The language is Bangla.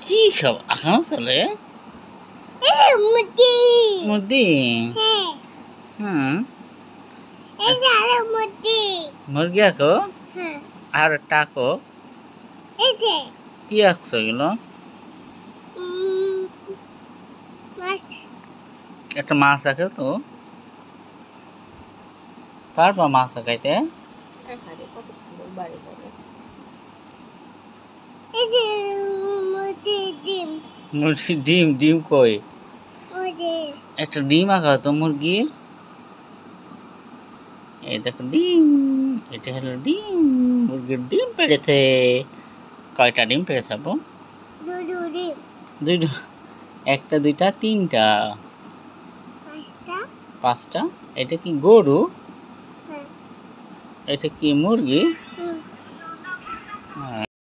কি সব আঁকা চলে মুদি। হ্যাঁ। হুম। এই যে মুটি মুরগি আঁকো? হ্যাঁ। আর টাকো এই যে। কি আঁকছো এগুলো? একটা মাছ আঁকে তো। পারবা মাছ আঁকাইতে? এই যে মুটি ডিম ডিম ডিম কই? একটা ডিম আঁকা তো মুরগির। এই দেখো ডিম এটা হলো ডিম মুরগির ডিম পেড়েছে। কয়টা ডিম পেড়েছে আপু? দুইটা একটা দুইটা তিনটা। পাঁচটা। পাঁচটা? এটা কি গরু? হ্যাঁ। এটা কি মুরগি।